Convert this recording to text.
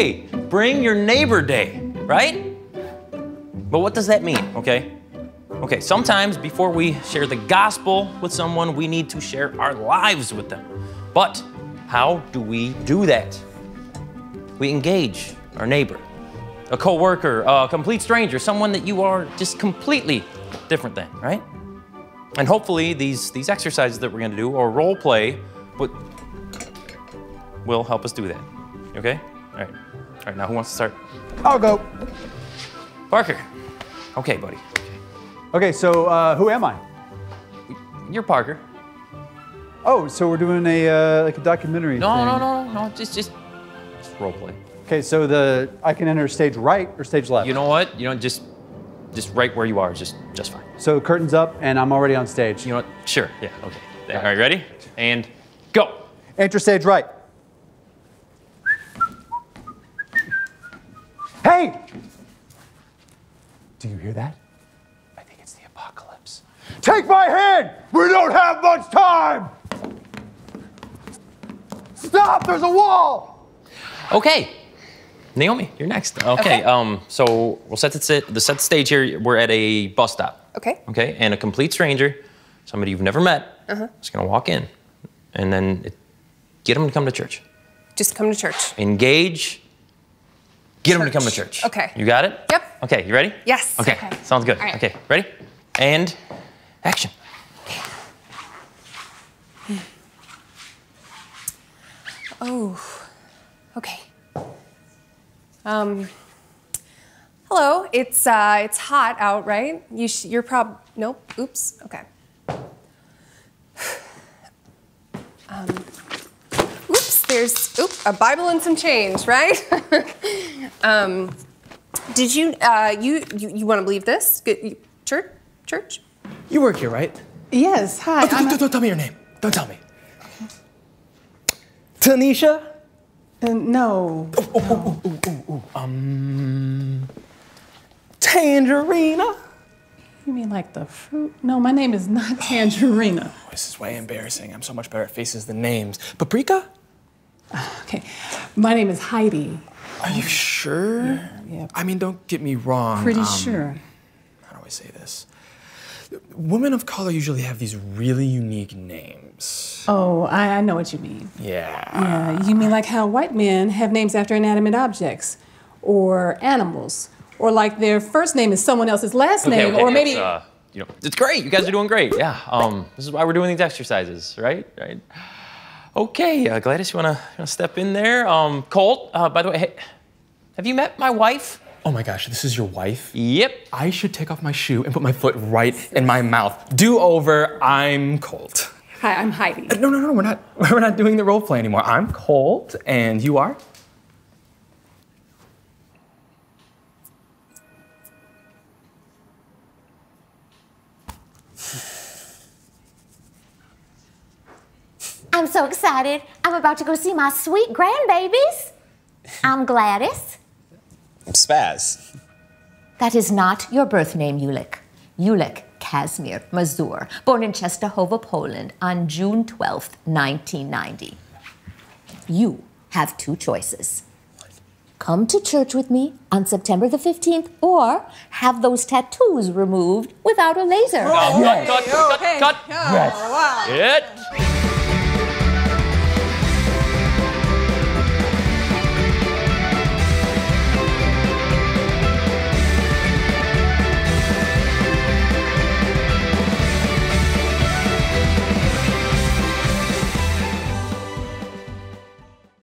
hey, bring your neighbor day, right? But what does that mean, okay? Okay, sometimes before we share the gospel with someone, we need to share our lives with them. But how do we do that? We engage our neighbor, a coworker, a complete stranger, someone that you are just completely different than, right? And hopefully these these exercises that we're going to do or role play will help us do that. Okay? All right. All right, now who wants to start? I'll go. Parker. Okay, buddy. Okay, so uh, who am I? You're Parker. Oh, so we're doing a uh, like a documentary. No, thing. no, no, no, just just just role play. Okay, so the I can enter stage right or stage left. You know what? You know, just just right where you are, just just fine. So curtains up, and I'm already on stage. You know what? Sure. Yeah. Okay. All right. Ready? And go. Enter stage right. Hey! Do you hear that? I think it's the apocalypse. Take my hand! We don't have much time! Stop! There's a wall! Okay. Naomi, you're next. Okay. Okay. Um. So we'll set the the set the stage here. We're at a bus stop. Okay. Okay. And a complete stranger, somebody you've never met, Uh-huh. is gonna walk in, and then it, get them to come to church. Just come to church. Engage. Get them to come to Church. church. Okay. You got it? Yep. Okay. You ready? Yes. Okay. Okay. Sounds good. Right. Okay. Ready? And action. Oh, okay. Um, hello. It's uh, it's hot out, right? You sh- you're prob. Nope. Oops. Okay. Um, oops. There's oop a Bible and some change, right? um, did you uh, you you, you want to believe this? Good, you, church church. You work here, right? Yes, hi. Oh, don't, I'm a- don't, don't tell me your name. Don't tell me. Tanisha? uh, no. Tangerina? You mean like the fruit? No, my name is not Tangerina. This is way embarrassing. I'm so much better at faces than names. Paprika? Okay. My name is Heidi. Are you sure? yeah. I mean, don't get me wrong. Pretty um, sure. How do I say this? Women of color usually have these really unique names. Oh, I, I know what you mean. Yeah. Yeah, you mean like how white men have names after inanimate objects or animals, or like their first name is someone else's last Okay, name, okay, or maybe. it's, uh, you know, it's great. You guys are doing great. Yeah. Um, this is why we're doing these exercises, right? Right. Okay, uh, Gladys, you wanna, you wanna step in there? Um, Colt, uh, by the way, hey, have you met my wife? Oh my gosh, this is your wife? Yep. I should take off my shoe and put my foot right in my mouth. Do over, I'm Colt. Hi, I'm Heidi. No, no, no, we're not we're not doing the role play anymore. I'm Colt and you are? So excited. I'm about to go see my sweet grandbabies. I'm Gladys. I'm Spaz. That is not your birth name, Ulik. Ulik Casimir Mazur, born in Czestochowa, Poland on June 12th, 1990. You have two choices. Come to church with me on September the 15th or have those tattoos removed without a laser. Cut, cut, cut, cut, cut. Oh, it.